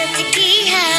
सूरत की है